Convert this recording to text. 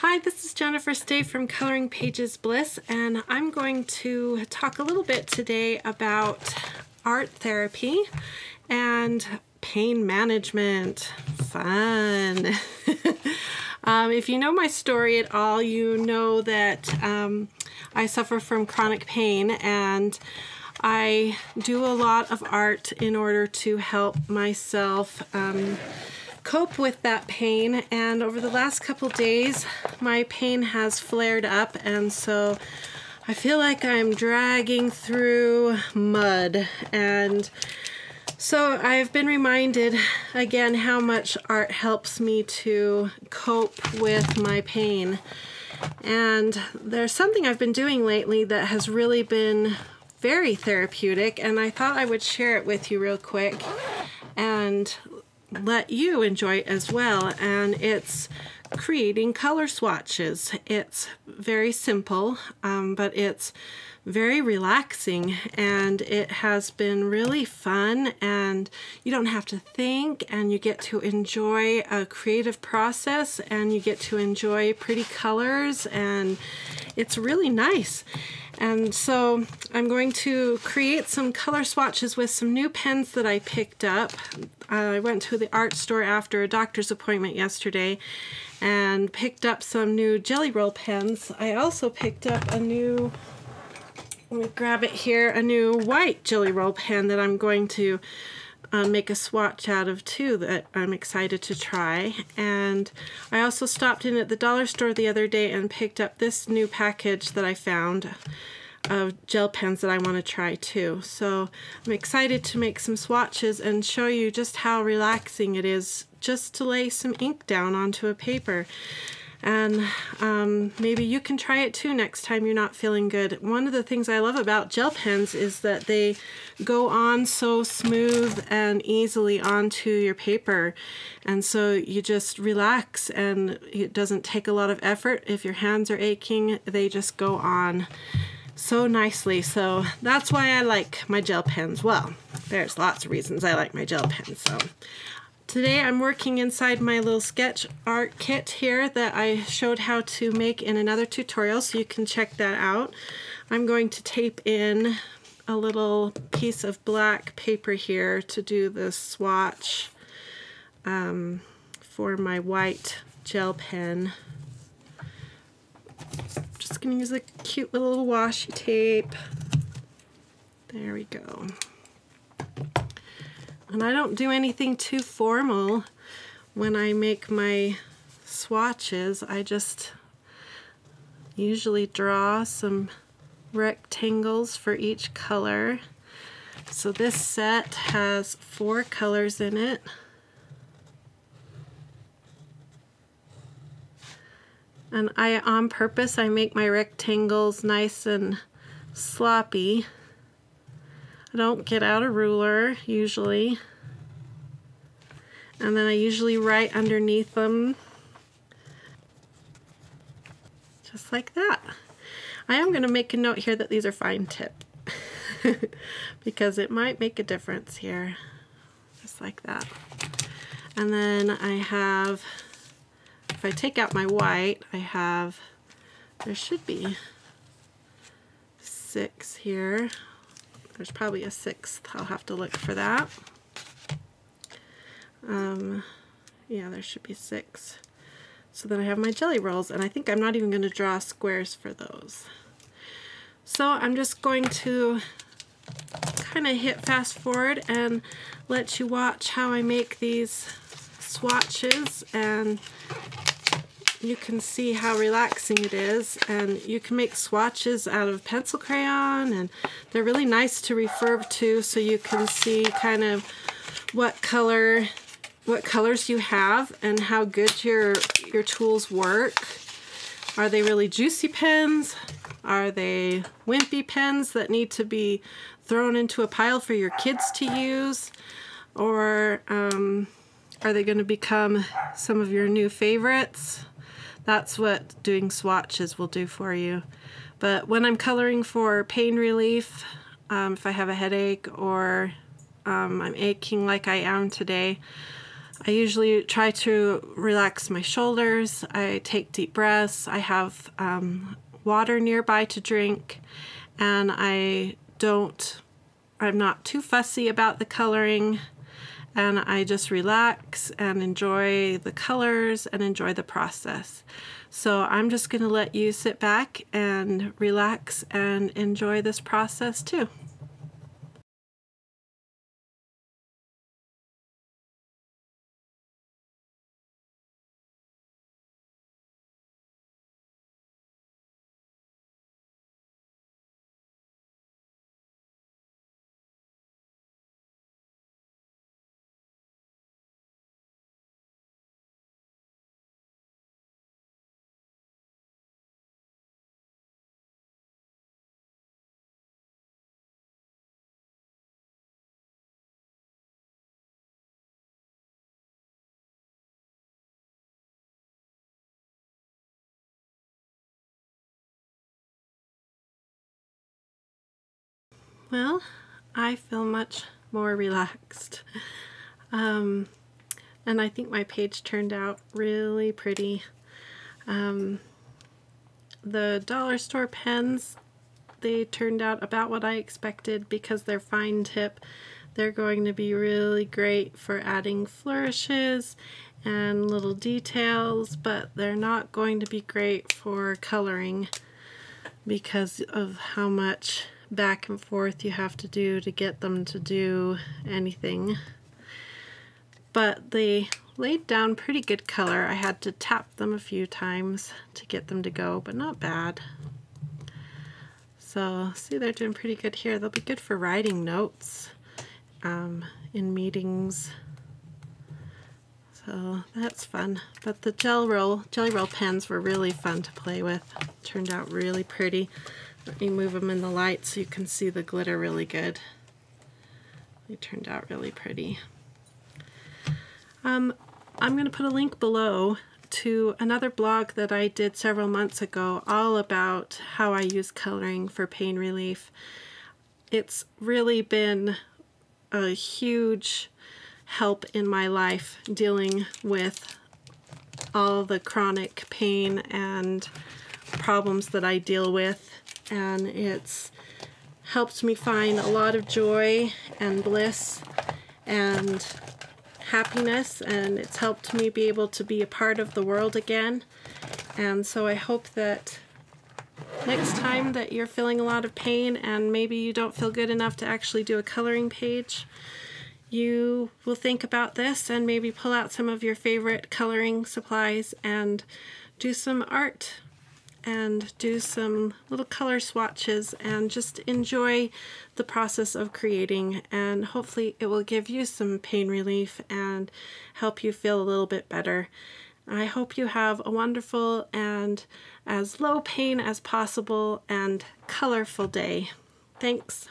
Hi, this is Jennifer Stay from Coloring Pages Bliss, and I'm going to talk a little bit today about art therapy and pain management. Fun. um, if you know my story at all, you know that um, I suffer from chronic pain and I do a lot of art in order to help myself um, cope with that pain and over the last couple days my pain has flared up and so I feel like I'm dragging through mud. And so I've been reminded again how much art helps me to cope with my pain. And there's something I've been doing lately that has really been very therapeutic and I thought I would share it with you real quick. And let you enjoy it as well. And it's creating color swatches. It's very simple, um, but it's very relaxing and it has been really fun and you don't have to think and you get to enjoy a creative process and you get to enjoy pretty colors and it's really nice. And so I'm going to create some color swatches with some new pens that I picked up. Uh, I went to the art store after a doctor's appointment yesterday and picked up some new Gelly Roll pens. I also picked up a new, let me grab it here, a new white Gelly Roll pen that I'm going to uh, make a swatch out of too that I'm excited to try. And I also stopped in at the dollar store the other day and picked up this new package that I found of gel pens that I want to try too. So I'm excited to make some swatches and show you just how relaxing it is just to lay some ink down onto a paper and um, maybe you can try it too next time you're not feeling good. One of the things I love about gel pens is that they go on so smooth and easily onto your paper and so you just relax and it doesn't take a lot of effort. If your hands are aching, they just go on so nicely. So that's why I like my gel pens. Well, there's lots of reasons I like my gel pens. So Today I'm working inside my little sketch art kit here that I showed how to make in another tutorial so you can check that out. I'm going to tape in a little piece of black paper here to do the swatch um, for my white gel pen. Just going to use a cute little washi tape. There we go. And I don't do anything too formal when I make my swatches. I just usually draw some rectangles for each color. So this set has four colors in it. And I, on purpose, I make my rectangles nice and sloppy don't get out a ruler usually. And then I usually write underneath them just like that. I am going to make a note here that these are fine tip because it might make a difference here just like that. And then I have, if I take out my white, I have, there should be six here. There's probably a sixth. I'll have to look for that. Um, yeah, there should be six. So then I have my Gelly Rolls, and I think I'm not even going to draw squares for those. So I'm just going to kind of hit fast forward and let you watch how I make these swatches and you can see how relaxing it is and you can make swatches out of pencil crayon and they're really nice to refer to so you can see kind of what color what colors you have and how good your your tools work. Are they really juicy pens? Are they wimpy pens that need to be thrown into a pile for your kids to use? Or um, are they going to become some of your new favorites? That's what doing swatches will do for you. But when I'm coloring for pain relief, um, if I have a headache or um, I'm aching like I am today, I usually try to relax my shoulders. I take deep breaths. I have um, water nearby to drink, and I don't, I'm not too fussy about the coloring, and I just relax and enjoy the colors and enjoy the process. So I'm just going to let you sit back and relax and enjoy this process too. Well, I feel much more relaxed. Um, and I think my page turned out really pretty. Um, the dollar store pens, they turned out about what I expected because they're fine tip. They're going to be really great for adding flourishes and little details, but they're not going to be great for coloring because of how much back and forth you have to do to get them to do anything. But they laid down pretty good color. I had to tap them a few times to get them to go, but not bad. So see they're doing pretty good here. They'll be good for writing notes um, in meetings. So that's fun. But the gel roll, Gelly Roll pens were really fun to play with. Turned out really pretty. Let me move them in the light so you can see the glitter really good. They turned out really pretty. Um, I'm going to put a link below to another blog that I did several months ago all about how I use coloring for pain relief. It's really been a huge help in my life dealing with all the chronic pain and problems that I deal with and it's helped me find a lot of joy and bliss and happiness and it's helped me be able to be a part of the world again. And so I hope that next time that you're feeling a lot of pain and maybe you don't feel good enough to actually do a coloring page you will think about this and maybe pull out some of your favorite coloring supplies and do some art and do some little color swatches and just enjoy the process of creating and hopefully it will give you some pain relief and help you feel a little bit better. I hope you have a wonderful and as low pain as possible and colorful day. Thanks.